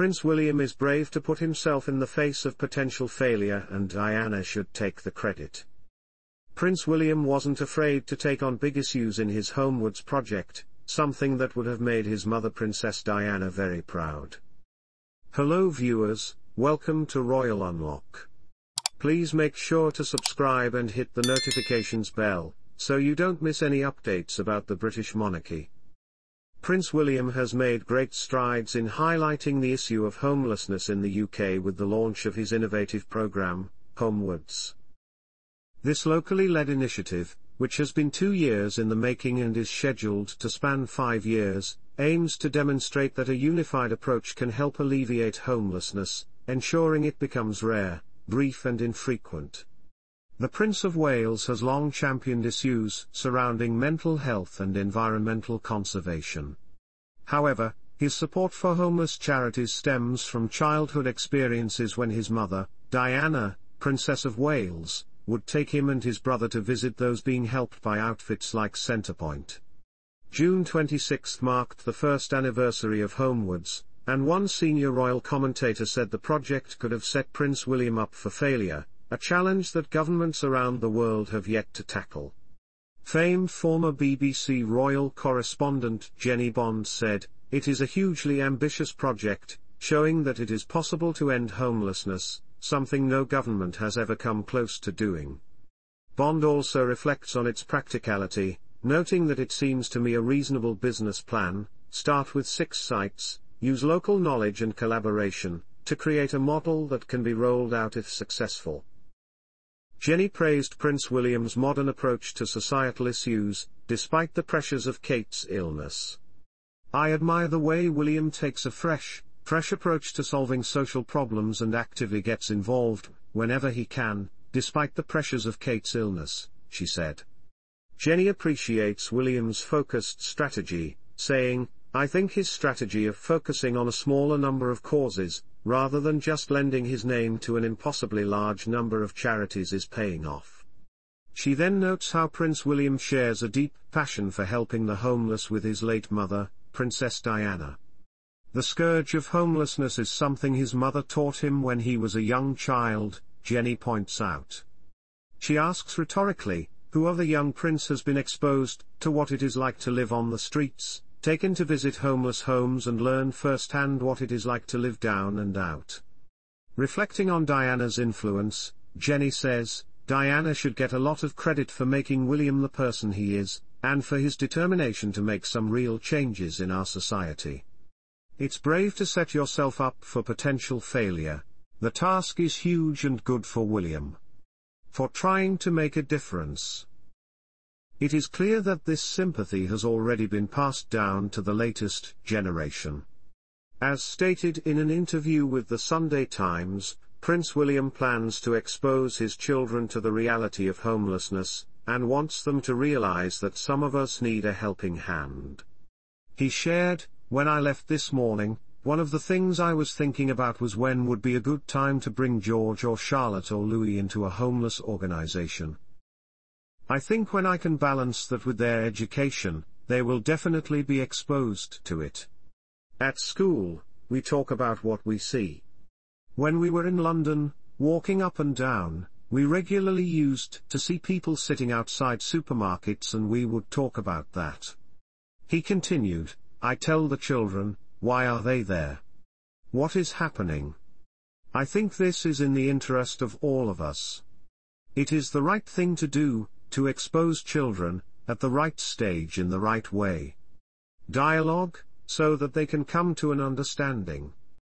Prince William is brave to put himself in the face of potential failure and Diana should take the credit. Prince William wasn't afraid to take on big issues in his Homewards project, something that would have made his mother Princess Diana very proud. Hello viewers, welcome to Royal Unlock. Please make sure to subscribe and hit the notifications bell, so you don't miss any updates about the British monarchy. Prince William has made great strides in highlighting the issue of homelessness in the UK with the launch of his innovative programme, Homewards. This locally led initiative, which has been two years in the making and is scheduled to span five years, aims to demonstrate that a unified approach can help alleviate homelessness, ensuring it becomes rare, brief and infrequent. The Prince of Wales has long championed issues surrounding mental health and environmental conservation. However, his support for homeless charities stems from childhood experiences when his mother, Diana, Princess of Wales, would take him and his brother to visit those being helped by outfits like Centrepoint. June 26 marked the first anniversary of Homewards, and one senior royal commentator said the project could have set Prince William up for failure, a challenge that governments around the world have yet to tackle. Famed former BBC royal correspondent Jenny Bond said, It is a hugely ambitious project, showing that it is possible to end homelessness, something no government has ever come close to doing. Bond also reflects on its practicality, noting that it seems to me a reasonable business plan, start with six sites, use local knowledge and collaboration, to create a model that can be rolled out if successful. Jenny praised Prince William's modern approach to societal issues, despite the pressures of Kate's illness. I admire the way William takes a fresh, fresh approach to solving social problems and actively gets involved, whenever he can, despite the pressures of Kate's illness, she said. Jenny appreciates William's focused strategy, saying, I think his strategy of focusing on a smaller number of causes, rather than just lending his name to an impossibly large number of charities is paying off. She then notes how Prince William shares a deep passion for helping the homeless with his late mother, Princess Diana. The scourge of homelessness is something his mother taught him when he was a young child, Jenny points out. She asks rhetorically, who other young prince has been exposed to what it is like to live on the streets, taken to visit homeless homes and learn firsthand what it is like to live down and out. Reflecting on Diana's influence, Jenny says, Diana should get a lot of credit for making William the person he is, and for his determination to make some real changes in our society. It's brave to set yourself up for potential failure. The task is huge and good for William. For trying to make a difference. It is clear that this sympathy has already been passed down to the latest generation. As stated in an interview with the Sunday Times, Prince William plans to expose his children to the reality of homelessness, and wants them to realize that some of us need a helping hand. He shared, when I left this morning, one of the things I was thinking about was when would be a good time to bring George or Charlotte or Louis into a homeless organization. I think when I can balance that with their education, they will definitely be exposed to it. At school, we talk about what we see. When we were in London, walking up and down, we regularly used to see people sitting outside supermarkets and we would talk about that. He continued, I tell the children, why are they there? What is happening? I think this is in the interest of all of us. It is the right thing to do, to expose children, at the right stage in the right way. Dialogue, so that they can come to an understanding.